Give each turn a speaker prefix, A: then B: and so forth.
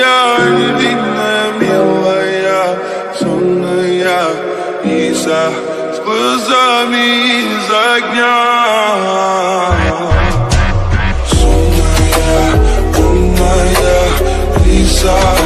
A: я невинная, милая, сонная Иса с глазами из огня. Сонная, умная Лиса.